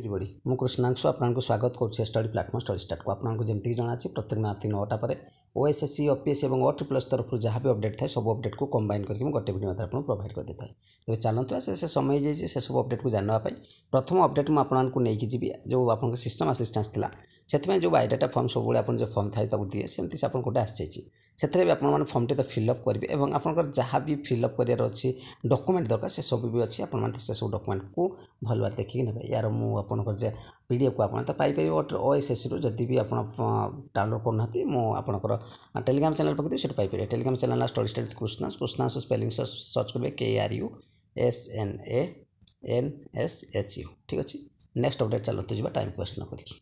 ଏଭଳି ମୁଁ କୃଷ୍ଣାଂଶୁ ଆପଣଙ୍କୁ ସ୍ୱାଗତ କରୁଛି ଷ୍ଟଡ଼ି ପ୍ଲାଟଫର୍ମ ଷ୍ଟଡ଼ି ଷ୍ଟାର୍ଟକୁ ଆପଣଙ୍କୁ ଯେମିତିକି ଜଣାଅଛି ପ୍ରତ୍ୟେକ ରାତି ନଅଟା ପରେ ଓଏସ୍ଏସ୍ସି ଓପିଏସ୍ ଏବଂ ଓ ଟ୍ରିପ୍ଲସ୍ ତରଫରୁ ଯାହା ବି ଅପଡ଼େଟ୍ ଥାଏ ସବୁ ଅପଡ଼େଟ୍କୁ କମ୍ବାଇନ୍ କରିକି ମୁଁ ଗୋଟେ ଭିଡ଼ିଓ ମଧ୍ୟ ଆପଣଙ୍କୁ ପ୍ରୋଭାଇଡ଼ କରିଦେଇଥାଏ ତେବେ ଚାଲନ୍ତୁ ଆସି ସେ ସମୟ ହେଇଯାଇଛି ସେସବୁ ଅପଡ଼େଟ୍କୁ ଜାଣିବା ପାଇଁ ପ୍ରଥମ ଅପଡ଼େଟ୍ ମୁଁ ଆପଣଙ୍କୁ ନେଇକି ଯିବି ଯେଉଁ ଆପଣଙ୍କ ସିଷ୍ଟମ୍ ଆସିଷ୍ଟାନ୍ସ ଥିଲା ସେଥିପାଇଁ ଯେଉଁ ବାୟୋଡାଟା ଫର୍ମ ସବୁବେଳେ ଆପଣ ଯେଉଁ ଫର୍ମ ଥାଏ ତାକୁ ଦିଏ ସେମିତି ସେ ଆପଣ ଗୋଟେ ଆସିଯାଇଛି ସେଥିରେ ବି ଆପଣମାନେ ଫର୍ମଟି ତ ଫିଲ୍ଅପ୍ କରିବେ ଏବଂ ଆପଣଙ୍କର ଯାହା ବି ଫିଲ୍ଅପ୍ କରିବାର ଅଛି ଡକୁମେଣ୍ଟ ଦରକାର ସେସବୁ ବି ଅଛି ଆପଣମାନେ ସେସବୁ ଡକୁମେଣ୍ଟକୁ ଭଲ ଭାବରେ ଦେଖିକି ନେବେ ୟାର ମୁଁ ଆପଣଙ୍କର ଯେ ପି ଡ଼ି ଏଫ୍କୁ ଆପଣ ତ ପାଇପାରିବେ ଓ ଏସ୍ ଏସ୍ରୁ ଯଦି ବି ଆପଣ ଡାଉନଲୋଡ଼୍ କରୁନାହାନ୍ତି ମୁଁ ଆପଣଙ୍କର ଟେଲିଗ୍ରାମ୍ ଚ୍ୟାନେଲ୍ ପକାଇଦେବି ସେଠି ପାଇପାରିବେ ଟେଲିଗ୍ରାମ୍ ଚ୍ୟାନେଲ୍ ନା study study Krishna Krishna spelling search କରିବେ K R U S N A N S H U ଠିକ୍ ଅଛି ନେକ୍ସଟ ଅପଡ଼େଟ୍ ଚାଲନ୍ତୁ ଯିବା ଟାଇମ୍ ୱେଷ୍ଟ ନ କରିକି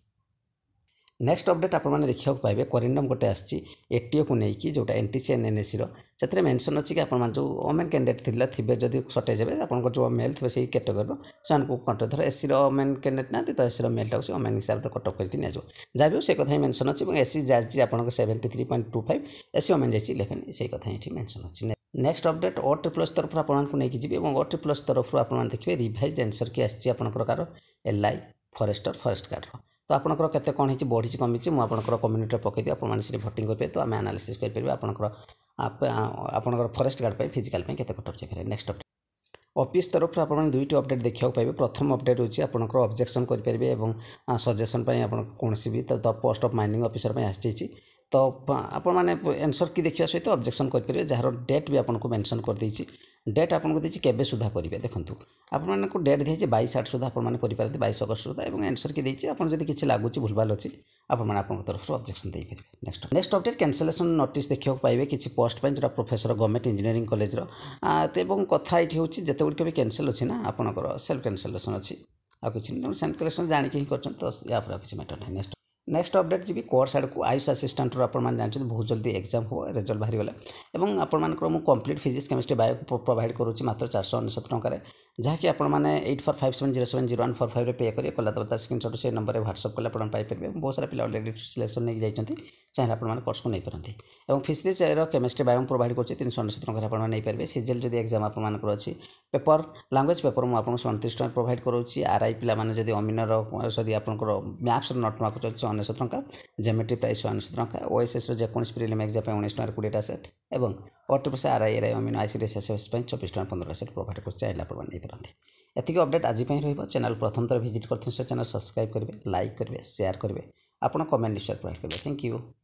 ନେକ୍ସଟ ଅପଡ଼େଟ୍ ଆପଣମାନେ ଦେଖିବାକୁ ପାଇବେ କରିଣ୍ଡମ୍ ଗୋଟେ ଆସିଛି ଏଟିଓକୁ ନେଇକି ଯେଉଁଟା N T C N N ଏସ୍ସିର ସେଥିରେ ମେନସନ୍ ଅଛି କି ଆପଣମାନେ ଯେଉଁ ଓମେନ୍ କ୍ୟାଣ୍ଡିଡେଟ୍ ଥିଲା ଥିବେ ଯଦି ସର୍ଟେଜ୍ ହେବେ ଆପଣଙ୍କର ଯେଉଁ ମେଲ୍ ଥିବେ ସେଇ କ୍ୟାଟେଗୋରୀର ସେମାନଙ୍କୁ କଣ୍ଟ୍ରୋ ଧର ଏସ୍ସିର ଓମେନ୍ କ୍ୟାଣ୍ଡିଡେଟ୍ ନାହାନ୍ତି ତ ଏସ୍ସିର ମେଲ୍ଟାକୁ ସେ ଓମେନ୍ ହିସାବରେ କଟ୍ ଅଫ୍ କରିକି ନିଆଯିବ ଯାହା ବି ସେ କଥା ହିଁ ମେନସନ୍ ଅଛି ଏବଂ ଏସ୍ସି ଯାଇଛି ଆପଣଙ୍କ seventy three point two five SC women ଯାଇଛି ଇଲେଭେନ୍ ସେଇ କଥା ହିଁ ଏଠି ମେନସନ୍ ଅଛି ନେକ୍ସଟ ଅପଡ଼େଟ୍ ଓ ଟ୍ରିପ୍ଲସ୍ ତରଫରୁ ଆପଣମାନଙ୍କୁ ନେଇକି ଯିବି ଏବଂ ଓ ଟ୍ରିପ୍ଲସ୍ ତରଫରୁ ଆପଣମାନେ ଦେଖିବେ ରିଭାଇଜ୍ ଆନ୍ସର୍ କି ଆସିଛି ଆପଣଙ୍କର କାର ଏଲ୍ଆଇ ଫରେଷ୍ଟର ଫରେଷ୍ଟ ଗାର୍ଡ଼ର তো আপনার কেতে কম হয়েছে বড়িছে কমিছে মু আপনার কমেন্টরে পকাইদেবি আপনার সেটি ভোটিং করবে তো আমি আনালিসিস করে পারবে আপনার আপনার ফরেস্ট গার্ড পাই ফিজিকাল পাই কেতে কট অপশন পারে নেক্সট অপডেট অফিস তরফর আপনার দুইটি অপডেট দেখা পাইবে প্রথম অপডেট হচ্ছে আপনার অবজেকশন করে পারবে এবং সজেসন পাই আপনার কোণী বি তো পোস্ট অফ মাইনিং অফিসর পাই আসছে তো আপনার এনসর কি দেখা সহ অবজেকশন করে পারবে যার ডেট বি আপনার মেনশন করে দিয়েছি ডেট আপনার দিয়েছি কেবে সুদ্ধা করবে দেখুন আপনার ডেট দিয়েছে বাইশ আট সুদ্ধা আপনার করে বাইশ অগস্ট সুদ্ধা এবং আনসর কি দিয়েছে আপনার যদি কিছু লাগুচি ভুলভাল অছি আপনার আপনার তরফ অবজেকশন দিয়ে next next update cancellation notice দেখা পাইবে কিছু পোস্ট পাই যেটা প্রফেসর গভর্নমেন্ট ইঞ্জিনিয়ারিং কলেজর এবং কথা এটি হচ্ছে যেতগুড়িক বি ক্যানসেল অছি না আপনার সেলফ ক্যানসেলেসন অছি ଆଉ କିଛି ନାହିଁ ତେଣୁ ସେମିତି କଲେକ୍ସନ୍ ଜାଣିକି ହିଁ କରୁଛନ୍ତି ତ ୟା ଉପରେ ଆଉ କିଛି ମ୍ୟାଟର୍ ନାହିଁ ନେକ୍ସଟ ନେକ୍ସଟ ଅପଡ଼େଟ୍ ଯିବି କୋର୍ସ ଆଡ଼କୁ ଆୟୁଷ ଆସିଷ୍ଟାଣ୍ଟର ଆପଣମାନେ ଜାଣିଛନ୍ତି ବହୁତ ଜଲ୍ଦି ଏକ୍ଜାମ୍ ହେବ ରେଜଲ୍ଟ ବାହାରିଗଲା ଏବଂ ଆପଣମାନଙ୍କର ମୁଁ କମ୍ପ୍ଲିଟ୍ ଫିଜିକ୍ସ କେମିଷ୍ଟ୍ରି ବାୟୋକୁ ପ୍ରୋଭାଇଡ଼ କରୁଛି ମାତ୍ର ଚାରିଶହ ଅନେଶ୍ୱତ ଟଙ୍କାରେ ଯାହାକି ଆପଣମାନେ eight four five seven zero seven zero one four ଫାଇଭ୍ରେ pay କରିବେ କଲା ତ ତା ସ୍କ୍ରିନ୍ସଟ୍ ସେ ନମ୍ବରରେ ହ୍ୱାଟ୍ସଅପ୍ କଲେ ଆପଣ ପାଇପାରିବେ ବହୁତ ସାରା ପିଲା ଅଲରେଡ଼ି ସିଲେକ୍ସନ୍ ନେଇକି ଯାଇଛନ୍ତି ଚାହିଁଲେ ଆପଣମାନେ କୋର୍ସକୁ ନେଇପାରନ୍ତି ଏବଂ ଫିସିରିଜ୍ର କେମିଷ୍ଟ୍ରି ବାୟୋ ପ୍ରୋଭାଇଡ଼ କରୁଛି ତିନିଶହ ଅନେଶ୍ୱତ ଟଙ୍କାରେ ଆପଣମାନେ ନେଇପାରିବେ ସିଜିଏଲ୍ ଯଦି ଏକ୍ଜାମ୍ ଆପଣମାନଙ୍କର ଅଛି ପେପର ଲାଙ୍ଗୁଏଜ୍ ପେପର ମୁଁ ଆପଣଙ୍କୁ ଅଣତିରିଶ ଟଙ୍କା ପ୍ରୋଭାଇଡ଼ କରୁଛି ଆର୍ ଆଇ ପିଲାମାନେ ଯଦି ଅମିନର ସରି ଆପଣଙ୍କର ମ୍ୟାପ୍ସର ନଟ ମାଗୁଛନ୍ତି ଅଛି ଅନେଶ୍ୱତ ଟଙ୍କା ଜେମେଟ୍ରି ପ୍ରାଇସ୍ ଅନେଶ୍ୱତ ଟଙ୍କା ଓଏସ୍ଏସ୍ର ଯେକୌଣସି ପ୍ରିଲିମ୍ ଏକ୍ଜାମ୍ ପାଇଁ ଉଣେଇଶ ଟଙ୍କାର କୋଡ଼ିଏଟା ସେଟ୍ ଏବଂ ଅଟିପିଏସ୍ ଆର୍ ଆଇ ଆର୍ ଆଇ ଅମିନ ଏସ୍ ପାଇଁ ଚବିଶ ଟଙ୍କା ପନ୍ଦର ସେଟ୍ ପ୍ରୋଭାଇଡ଼ କରୁଛି ଚାହିଁଲେ ଆପଣମାନେ ନେଇପାରନ୍ତି ଏତିକି ଅପଡ଼େଟ୍ ଆଜି ପାଇଁ ରହିବ ଚ୍ୟାନେଲ୍ ପ୍ରଥମ ଥର ଭିଜିଟ୍ କରିଥିଲେ ସେ ଚ୍ୟାନେଲ୍ ସବସ୍କ୍ରାଇବ୍ କରିବେ ଲାଇକ୍ କରିବେ ସେୟାର୍ କରିବେ ଆପଣ କମେଣ୍ଟ ନିଶ୍ଚୟ ପ୍ରୋଭାଇଡ଼ କରିବେ ଥ୍ୟାଙ୍କ ୟୁ